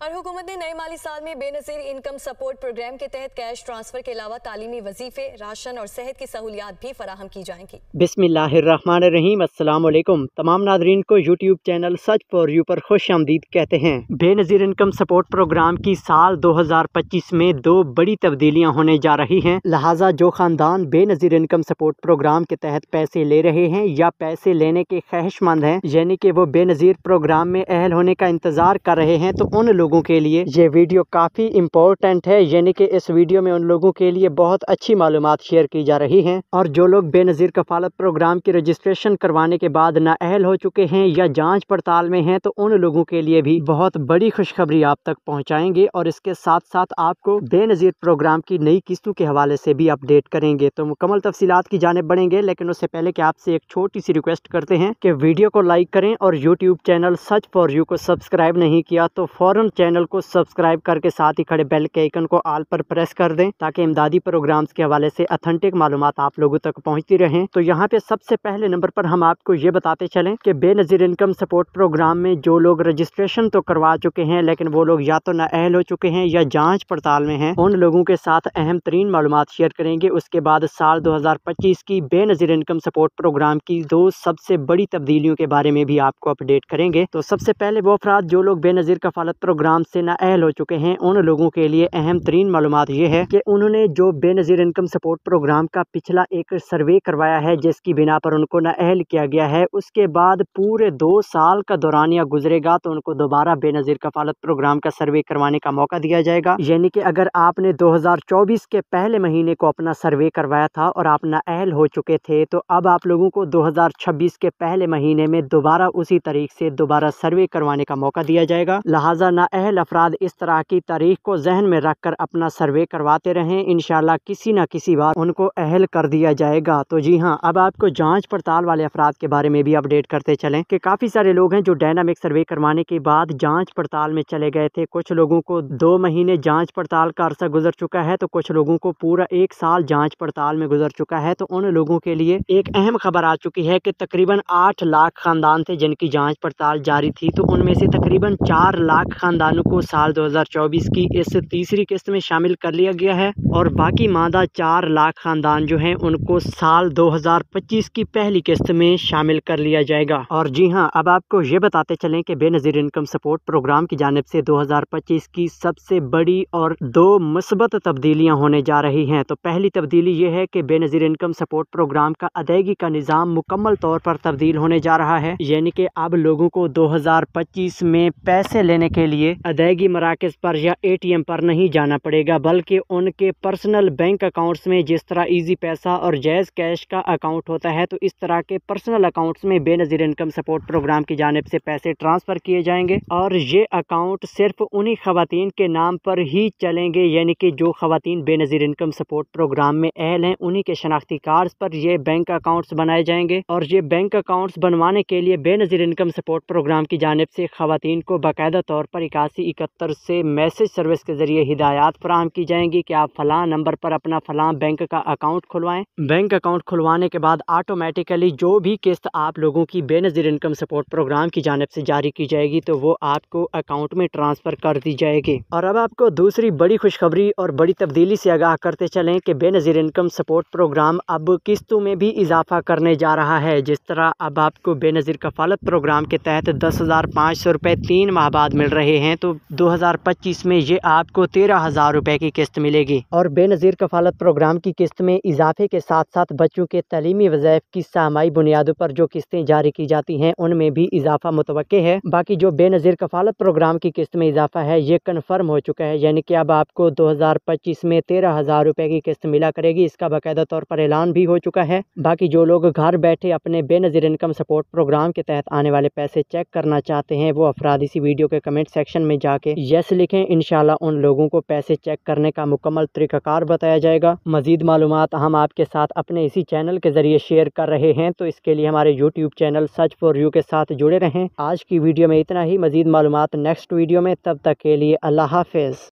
اور حکومت نے نئے مالی سال میں بے نظیر انکم سپورٹ پروگرام کے تحت کیش ٹرانسفر کے علاوہ تعلیمی وظیفے، راشن اور صحت کی سہولیات بھی فراہم کی جائیں گی۔ بسم اللہ الرحمن الرحیم۔ السلام علیکم۔ تمام ناظرین کو YouTube channel Sach for you پر خوش آمدید کہتے ہیں۔ بے نظیر انکم سپورٹ پروگرام کی سال دو ہزار پچیس میں دو بڑی تبدیلیاں ہونے جا رہی ہیں۔ لہٰذا جو خاندان بے نظیر انکم سپورٹ پروگرام کے تحت پیسے لے رہے ہیں یا پیسے لینے کے خواہش مند ہیں یعنی کہ وہ بے نظیر پروگرام میں اہل ہونے کا انتظار کر رہے ہیں، تو ان لوگوں لوگوں کے لیے۔ یہ ویڈیو کافی امپورٹنٹ ہے یعنی کہ اس ویڈیو میں ان لوگوں کے لیے بہت اچھی معلومات شیئر کی جا رہی ہیں۔ اور جو لوگ بے نظیر کفالت پروگرام کی رجسٹریشن کروانے کے بعد نہ اہل ہو چکے ہیں یا جانچ پڑتال میں ہیں، تو ان لوگوں کے لیے بھی بہت بڑی خوشخبری آپ تک پہنچائیں گے۔ اور اس کے ساتھ ساتھ آپ کو بے نظیر پروگرام کی نئی قسطوں کے حوالے سے بھی اپڈیٹ کریں گے۔ تو مکمل تفصیلات کی جانب بڑھیں گے، لیکن اس سے پہلے کہ آپ سے ایک چھوٹی سی ریکویسٹ کرتے ہیں کہ ویڈیو کو لائک کریں اور YouTube channel Sach for you کو سبسکرائب نہیں کیا، تو فوراً چینل کو سبسکرائب کر کے ساتھ ہی کھڑے بیل کے ایکن کو آل پر پریس کر دیں تاکہ امدادی پروگرامز کے حوالے سے اتھنٹک معلومات آپ لوگوں تک پہنچتی رہیں۔ تو یہاں پہ سب سے پہلے نمبر پر ہم آپ کو یہ بتاتے چلیں کہ بے نظیر انکم سپورٹ پروگرام میں جو لوگ رجسٹریشن تو کروا چکے ہیں لیکن وہ لوگ یا تو نہ اہل ہو چکے ہیں یا جانچ پڑتال میں ہیں، ان لوگوں کے ساتھ اہم ترین معلومات شیئر کریں گے۔ اس کے بعد سال دو ہزار پچیس کی بے نظیر انکم سپورٹ پروگرام کی دو سب سے بڑی تبدیلیوں کے بارے میں بھی آپ کو اپڈیٹ کریں گے۔ تو سب سے پہلے وہ افراد جو لوگ بے نظیر کفالت پروگرام سے نہ ہو چکے ہیں۔ ان لوگوں کے لیے اہم ترین معلومات یہ ہے کہ انہوں نے جو بے نظیر انکم سپورٹ پروگرام کا پچھلا ایک سروے کروایا ہے، جس کی بنا پر ان کو نہ کیا گیا ہے، اس کے بعد پورے دو سال کا دورانیہ گزرے گا تو ان کو دوبارہ بے نظیر کفالت پروگرام کا سروے کروانے کا موقع دیا جائے گا۔ یعنی کہ اگر آپ نے دو ہزار چوبیس کے پہلے مہینے کو اپنا سروے کروایا تھا اور آپ نہ اہل ہو چکے تھے، تو اب آپ لوگوں کو دو ہزار چھبیس کے پہلے مہینے میں دوبارہ اسی تاریخ سے دوبارہ سروے کروانے کا موقع دیا جائے گا۔ لہٰذا نہ اہل افراد اس طرح کی تاریخ کو ذہن میں رکھ کر اپنا سروے کرواتے رہیں، انشاءاللہ کسی نہ کسی بار ان کو اہل کر دیا جائے گا۔ تو جی ہاں اب آپ کو جانچ پڑتال والے افراد کے بارے میں بھی اپڈیٹ کرتے چلیں کہ کافی سارے لوگ ہیں جو ڈائنامک سروے کروانے کے بعد جانچ پڑتال میں چلے گئے تھے۔ کچھ لوگوں کو دو مہینے جانچ پڑتال کا عرصہ گزر چکا ہے، تو کچھ لوگوں کو پورا ایک سال جانچ پڑتال میں گزر چکا ہے۔ تو ان لوگوں کے لیے ایک اہم خبر آ چکی ہے کہ تقریباً آٹھ لاکھ خاندان تھے جن کی جانچ پڑتال جاری تھی۔ تو ان میں سے تقریباً چار لاکھ خاندان خاندانوں کو سال دو ہزار چوبیس کی اس تیسری قسط میں شامل کر لیا گیا ہے اور باقی مادہ چار لاکھ خاندان جو ہیں ان کو سال دو ہزار پچیس کی پہلی قسط میں شامل کر لیا جائے گا۔ اور جی ہاں اب آپ کو یہ بتاتے چلیں کہ بے نظیر انکم سپورٹ پروگرام کی جانب سے دو ہزار پچیس کی سب سے بڑی اور دو مثبت تبدیلیاں ہونے جا رہی ہیں۔ تو پہلی تبدیلی یہ ہے کہ بے نظیر انکم سپورٹ پروگرام کا ادائیگی کا نظام مکمل طور پر تبدیل ہونے جا رہا ہے۔ یعنی کہ اب لوگوں کو دو ہزار پچیس میں پیسے لینے کے لیے ادائیگی مراکز پر یا اے ٹی ایم پر نہیں جانا پڑے گا، بلکہ ان کے پرسنل بینک اکاؤنٹس میں جس طرح ایزی پیسہ اور جیز کیش کا اکاؤنٹ ہوتا ہے، تو اس طرح کے پرسنل اکاؤنٹس میں بے نظیر انکم سپورٹ پروگرام کی جانب سے پیسے ٹرانسفر کیے جائیں گے اور یہ اکاؤنٹ صرف انہی خواتین کے نام پر ہی چلیں گے یعنی کہ جو خواتین بے نظیر انکم سپورٹ پروگرام میں اہل ہیں، انہی کے شناختی کارڈز پر یہ بینک اکاؤنٹس بنائے جائیں گے۔ اور یہ بینک اکاؤنٹس بنوانے کے لیے بے نظیر انکم سپورٹ پروگرام کی جانب سے خواتین کو باقاعدہ طور پر اکاسی اکہتر سے میسج سروس کے ذریعے ہدایات فراہم کی جائیں گی۔ کہ آپ فلاں نمبر پر اپنا فلاں بینک کا اکاؤنٹ کھلوائیں؟ بینک اکاؤنٹ کھلوانے کے بعد آٹومیٹیکلی جو بھی قسط آپ لوگوں کی بے نظیر انکم سپورٹ پروگرام کی جانب سے جاری کی جائے گی تو وہ آپ کو اکاؤنٹ میں ٹرانسفر کر دی جائے گی۔ اور اب آپ کو دوسری بڑی خوشخبری اور بڑی تبدیلی سے آگاہ کرتے چلیں کہ بے نظیر انکم سپورٹ پروگرام اب قسطوں میں بھی اضافہ کرنے جا رہا ہے۔ جس طرح اب آپ کو بے نظیر کفالت پروگرام کے تحت دس ہزار پانچ سو روپے تین ماہ بعد مل رہے ہیں تو دو ہزار پچیس میں یہ آپ کو تیرہ ہزار روپے کی قسط ملے گی۔ اور بے نظیر کفالت پروگرام کی قسط میں اضافے کے ساتھ ساتھ بچوں کے تعلیمی وظائف کی سامائی بنیادوں پر جو قسطیں جاری کی جاتی ہیں، ان میں بھی اضافہ متوقع ہے۔ باقی جو بے نظیر کفالت پروگرام کی قسط میں اضافہ ہے، یہ کنفرم ہو چکا ہے یعنی کہ اب آپ کو دو ہزار پچیس میں تیرہ ہزار روپے کی قسط ملا کرے گی۔ اس کا باقاعدہ طور پر اعلان بھی ہو چکا ہے۔ باقی جو لوگ گھر بیٹھے اپنے بے نظیر انکم سپورٹ پروگرام کے تحت آنے والے پیسے چیک کرنا چاہتے ہیں، وہ افراد اسی ویڈیو کے کمنٹ سیکشن میں جا کے یس لکھیں، انشاءاللہ ان لوگوں کو پیسے چیک کرنے کا مکمل طریقہ کار بتایا جائے گا۔ مزید معلومات ہم آپ کے ساتھ اپنے اسی چینل کے ذریعے شیئر کر رہے ہیں، تو اس کے لیے ہمارے YouTube channel Sach for you کے ساتھ جڑے رہیں۔ آج کی ویڈیو میں اتنا ہی۔ مزید معلومات نیکسٹ ویڈیو میں، تب تک کے لیے اللہ حافظ۔